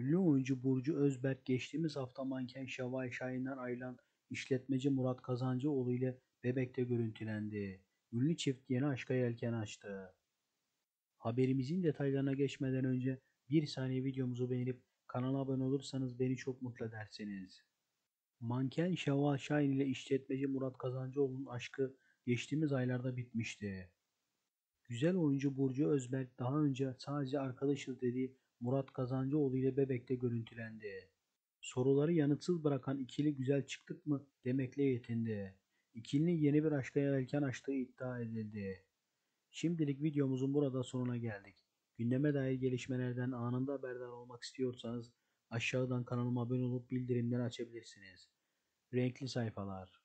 Ünlü oyuncu Burcu Özberk geçtiğimiz hafta manken Şevval Şahin'den ayrılan işletmeci Murat Kazancıoğlu ile Bebek'te görüntülendi. Ünlü çift yeni aşka yelken açtı. Haberimizin detaylarına geçmeden önce bir saniye videomuzu beğenip kanala abone olursanız beni çok mutlu edersiniz. Manken Şevval Şahin ile işletmeci Murat Kazancıoğlu'nun aşkı geçtiğimiz aylarda bitmişti. Güzel oyuncu Burcu Özberk daha önce sadece arkadaşız dediği Murat Kazancıoğlu ile Bebek'te görüntülendi. Soruları yanıtsız bırakan ikili güzel çıktık mı demekle yetindi. İkilinin yeni bir aşka yelken açtığı iddia edildi. Şimdilik videomuzun burada sonuna geldik. Gündeme dair gelişmelerden anında haberdar olmak istiyorsanız aşağıdan kanalıma abone olup bildirimleri açabilirsiniz. Renkli sayfalar